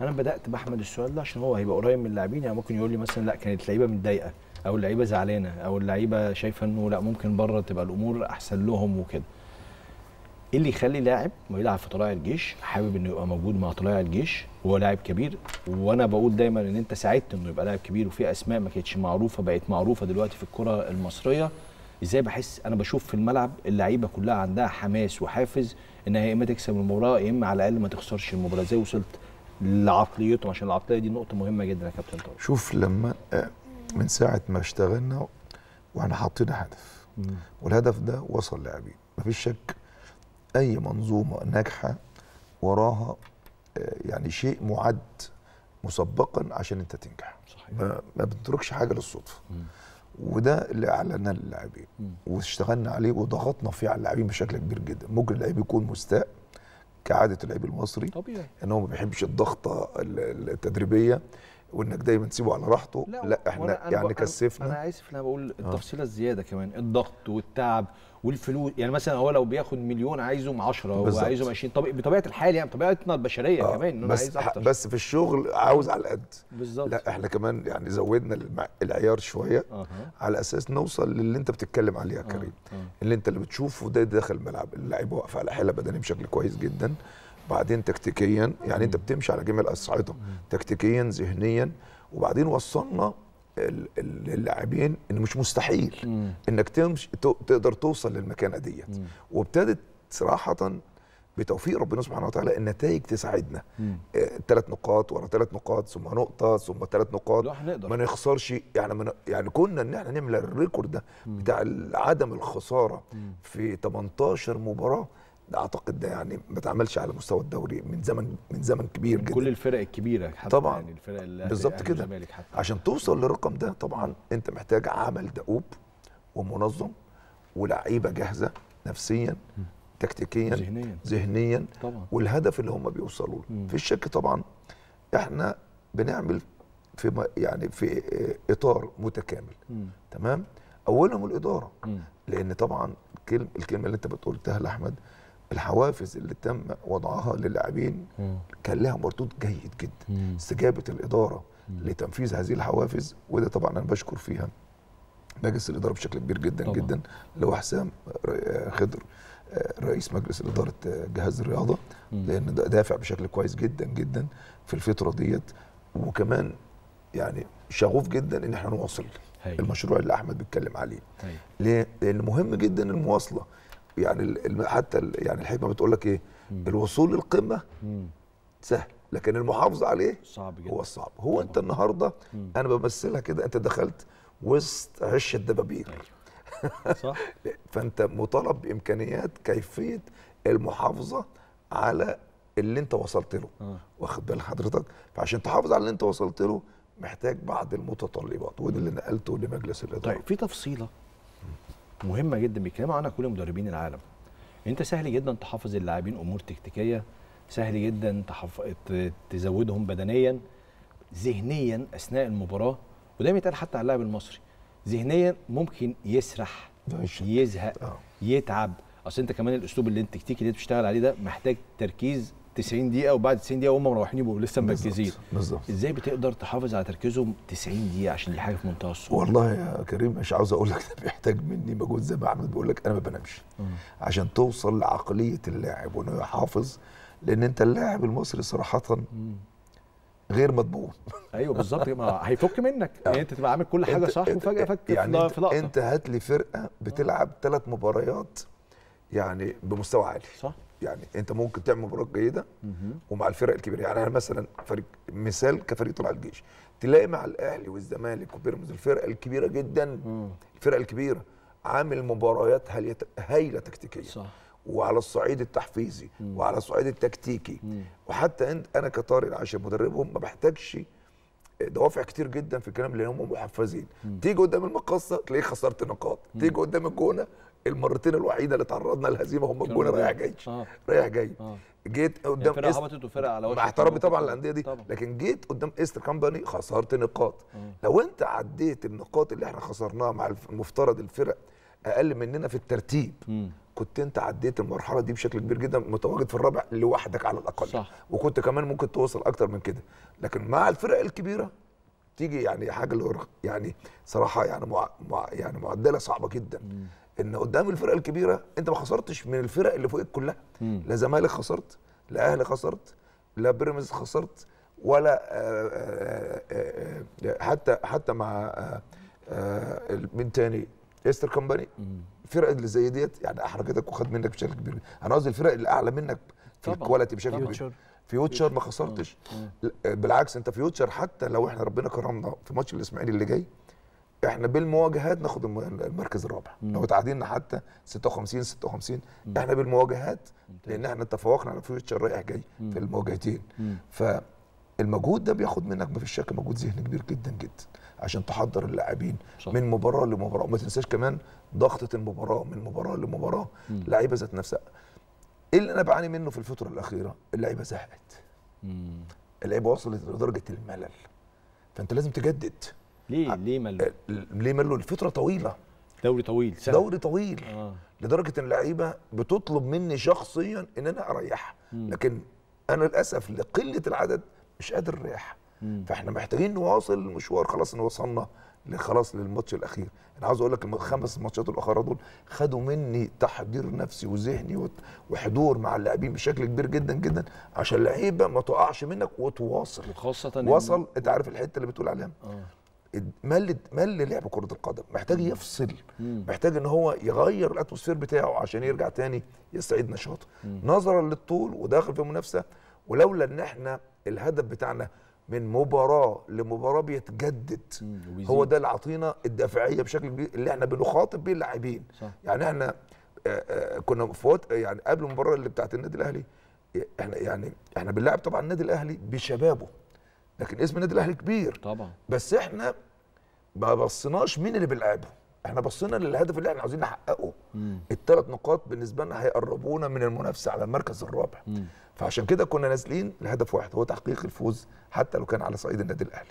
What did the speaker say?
أنا بدأت بأحمد السؤال ده عشان هو هيبقى قريب من اللاعبين يعني ممكن يقول لي مثلا لا كانت لعيبة متضايقة أو اللعيبة زعلانة أو اللعيبة شايفة إنه لا ممكن بره تبقى الأمور أحسن لهم وكده. إيه اللي يخلي لاعب ما يلعب في طلائع الجيش حابب إنه يبقى موجود مع طلائع الجيش؟ وهو لاعب كبير وأنا بقول دايما إن أنت ساعدت إنه يبقى لاعب كبير وفي أسماء ما كانتش معروفة بقت معروفة دلوقتي في الكرة المصرية. إزاي بحس أنا بشوف في الملعب اللعيبة كلها عندها حماس وحافز إنها يا إما تكسب المباراة يا إما على الأقل ما تخسرش المباراة. إزاي وصلت لعقليتهم عشان العقلية دي نقطة مهمة جدا يا كابتن طارق. شوف لما آه، من ساعة ما اشتغلنا وإحنا حاطين هدف والهدف ده وصل لاعبين. مفيش شك أي منظومة ناجحة وراها آه، يعني شيء معد مسبقا عشان أنت تنجح. صحيح. ما, ما بنتركش حاجة للصدفة. وده اللي أعلناه للاعبين. واشتغلنا عليه وضغطنا فيه على اللاعبين بشكل كبير جدا. ممكن اللعيب يكون مستاء كعادة اللعيب المصري طبيعي. إن هو ما بيحبش الضغطة ال- التدريبية وإنك دايما تسيبه على راحته. لا, وأنا- إحنا أنا يعني ب- كثفنا أنا آسف إن أنا بقول التفصيلة الزيادة كمان الضغط والتعب. والفلوس يعني مثلا هو لو بياخد مليون عايزهم 10 بالظبط. وعايزهم 20 طب بطبيعة الحال يعني بطبيعتنا البشرية آه، كمان ان أنا بس عايز أكتر. بس في الشغل عاوز على القد. بالظبط. لا إحنا كمان يعني زودنا العيار شوية أها. على أساس نوصل للي أنت بتتكلم عليه يا كريم. آه. اللي أنت اللي بتشوفه ده داخل الملعب اللعيب واقف على حاله بدنية بشكل كويس جدا. بعدين تكتيكيا يعني أنت بتمشي على جميع الاصعده تكتيكيا ذهنيا. وبعدين وصلنا ال- ال- للاعبين إن مش مستحيل مم. إنك تمشي تقدر توصل للمكانة ديت مم. وابتدت صراحة بتوفيق ربنا سبحانه وتعالى النتائج تساعدنا مم. ثلاث نقاط ورا ثلاث نقاط ثم نقطة ثم ثلاث نقاط. ما نخسرش يعني من يعني كنا إن إحنا نعمل الريكورد ده بتاع عدم الخسارة في 18 mباراه ده أعتقد ده يعني ما اتعملش على مستوى الدوري من زمن من زمن كبير جدا. كل الفرق الكبيرة حتى طبعاً. يعني الفرق اللي بالظبط كده. عشان توصل للرقم ده طبعا أنت محتاج عمل دؤوب ومنظم ولعيبه جاهزة نفسيا تكتيكيا ذهنيا. ذهنيا طبعا. والهدف اللي هم بيوصلوا له. في الشك طبعا إحنا بنعمل في يعني في إطار متكامل. مم. تمام؟ أولهم الإدارة. مم. لأن طبعا الكلمة الكلمة اللي أنت بتقولتها لأحمد الحوافز اللي تم وضعها للاعبين. كان لها مردود جيد جدا. استجابة الإدارة لتنفيذ هذه الحوافز وده طبعا أنا بشكر فيها مجلس الإدارة بشكل كبير جدا طبعاً. جدا اللي هو حسام خضر آه، رئيس مجلس إدارة آه، جهاز الرياضة. لأن ده دافع بشكل كويس جدا جدا في الفترة ديت وكمان يعني شغوف جدا إن إحنا نواصل هايل. المشروع اللي أحمد بيتكلم عليه هايل. ليه؟ لأن مهم جدا المواصلة يعني حتى يعني الحكمة بتقول لك إيه؟ الوصول للقمة مم. سهل لكن المحافظة عليه صعب جدا. هو الصعب. هو أنت النهارده أنا بمثلها كده أنت دخلت وسط عش الدبابير. أيوة. صح. فأنت مطالب بإمكانيات كيفية المحافظة على اللي أنت وصلت له. آه. واخد بال حضرتك؟ فعشان تحافظ على اللي أنت وصلت له محتاج بعض المتطلبات وده اللي نقلته لمجلس الإدارة. طيب في تفصيلة. مهمة جدا بيتكلموا عنها كل مدربين العالم أنت سهل جدا تحافظ اللاعبين أمور تكتيكية سهل جدا تحف... تزودهم بدنيا ذهنيا أثناء المباراة وده بيتقال حتى على اللاعب المصري ذهنيا ممكن يسرح. يزهق آه. يتعب أصل أنت كمان الأسلوب اللي أنت التكتيكي اللي أنت بتشتغل عليه ده محتاج تركيز 90 دقيقة وبعد 90 دقيقة هم مروحين يبقوا لسه مركزين. بالظبط. إزاي بتقدر تحافظ على تركيزهم 90 دقيقة عشان دي حاجة في منتهى الصعوبة؟ والله يا كريم مش عاوز أقول لك ده بيحتاج مني مجهود زي ما أحمد بيقول لك أنا ما بنامش. عشان توصل لعقلية اللاعب وإنه يحافظ لأن أنت اللاعب المصري صراحة غير مضمون أيوه بالظبط هيفك منك. يعني أنت تبقى عامل كل حاجة صح وفجأة فك يعني في لقطة. أنت هات لي فرقة بتلعب ثلاث مباريات يعني بمستوى عالي. صح. يعني انت ممكن تعمل مباراة جيدة ومع الفرق الكبيرة. يعني أنا مثلا فريق مثال كفريق طلع الجيش. تلاقي مع الأهلي والزمالك وبيراميدز الفرق الكبيرة جدا. الفرق الكبيرة عامل مباريات هايلة تكتيكية. صح. وعلى الصعيد التحفيزي وعلى الصعيد التكتيكي. وحتى انت أنا كطارق العاشر مدربهم ما بحتاجش دوافع كتير جدا في الكلام لأن هم محفزين تيجي قدام المقصة تلاقيه خسرت نقاط. تيجي قدام الجونة المرتين الوحيدة اللي تعرضنا للهزيمه هم كانوا رايح جاي. آه. رايح جاي. آه. جيت يعني قدام فرقة هبطت وفرقة على وش مع احترامي. طبعا للانديه دي طبعا. لكن جيت قدام إيست كامباني خسرت نقاط. لو أنت عديت النقاط اللي إحنا خسرناها مع المفترض الفرق أقل مننا في الترتيب مم. كنت أنت عديت المرحلة دي بشكل كبير جدا متواجد في الرابع لوحدك على الأقل. صح. وكنت كمان ممكن توصل أكتر من كده. لكن مع الفرق الكبيرة تيجي يعني حاجة يعني صراحة يعني مع مع يعني معدلة صعبة جدا. إن قدام الفرق الكبيرة أنت ما خسرتش من الفرق اللي فوقك كلها. لا زمالك خسرت لا أهلي خسرت لا بيراميدز خسرت ولا آه، آه، آه، حتى حتى مع من تاني؟ Eastern Company الفرق اللي زي ديت يعني احرجتك وخد منك بشكل كبير. أنا قصدي الفرق اللي أعلى منك في ال quality بشكل. كبير. Future ما خسرتش. بالعكس أنت Future حتى لو إحنا ربنا كرمنا في ماتش الإسماعيلي اللي جاي إحنا بالمواجهات ناخد الم- المركز الرابع. لو تعادلنا حتى 56 56 إحنا بالمواجهات لأن إحنا تفوقنا على Future رايح جاي في المواجهتين. فالمجهود ده بياخد منك ما فيش شك مجهود ذهني كبير جدا جدا عشان تحضر اللاعبين. من مباراة لمباراة. وما تنساش كمان ضغطة المباراة من مباراة لمباراة اللعيبه ذات نفسها. إيه اللي أنا بعاني منه في الفترة الأخيرة؟ اللعيبة زهقت. اللعيبة وصلت لدرجة الملل. فأنت لازم تجدد. ليه؟ ليه مل ليه ملوا؟ الفترة طويلة. دوري طويل سنة. دوري طويل. آه. لدرجة إن اللعيبة بتطلب مني شخصيا إن أنا أريحها. لكن أنا للأسف لقلة العدد مش قادر أريحها. فإحنا محتاجين نواصل المشوار. خلاص ان وصلنا خلاص للماتش الأخير. أنا عاوز أقول لك الخمس ماتشات الاخرى دول خدوا مني تحضير نفسي وذهني وحضور مع اللاعبين بشكل كبير جدا جدا عشان اللعيبه ما تقعش منك وتواصل. وخاصة إن- وصل أنت عارف الحتة اللي بتقول عليها. آه. مل مل لعب كرة القدم محتاج يفصل محتاج إن هو يغير الاتموسفير بتاعه عشان يرجع تاني يستعيد نشاطه نظرا للطول وداخل في منافسه ولولا إن إحنا الهدف بتاعنا من مباراة لمباراة بيتجدد. هو ده اللي عطينا الدافعيه بشكل كبير اللي إحنا بنخاطب بيه اللاعبين. يعني إحنا آه، آه، كنا في يعني قبل المباراة اللي بتاعت النادي الأهلي إحنا يعني إحنا بنلعب طبعا النادي الأهلي بشبابه. لكن اسم النادي الأهلي كبير. طبعا. بس إحنا ما بصيناش مين اللي بيلعبه. إحنا بصينا للهدف اللي إحنا عاوزين نحققه. الثلاث نقاط بالنسبة لنا هيقربونا من المنافسة على المركز الرابع. فعشان كده كنا نازلين لهدف واحد هو تحقيق الفوز حتى لو كان على صعيد النادي الأهلي.